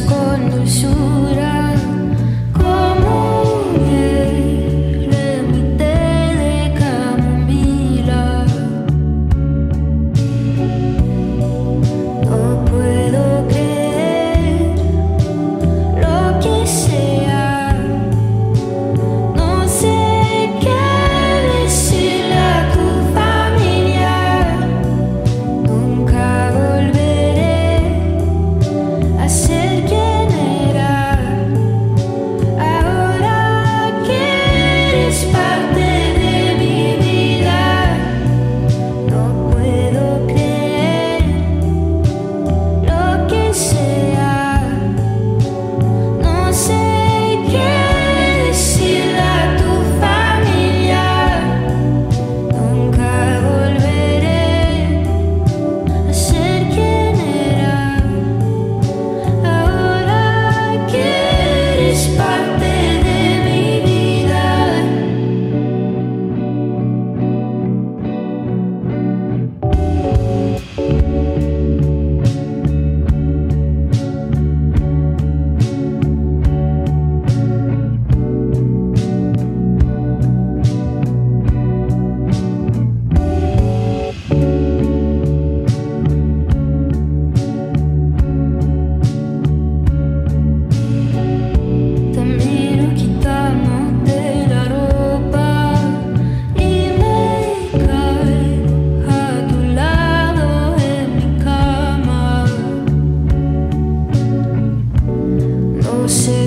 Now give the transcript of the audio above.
con dulzura closer